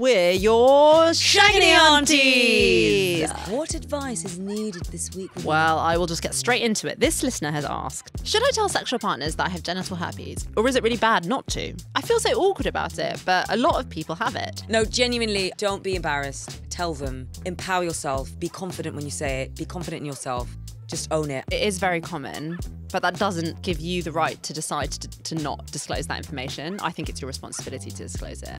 We're your shiny Aunties. What advice is needed this week? Well, I will just get straight into it. This listener has asked Should I tell sexual partners that I have genital herpes? Or is it really bad not to? I feel so awkward about it, but a lot of people have it. No, genuinely, don't be embarrassed. Tell them. Empower yourself. Be confident when you say it. Be confident in yourself. Just own it. It is very common, but that doesn't give you the right to decide to, to not disclose that information. I think it's your responsibility to disclose it.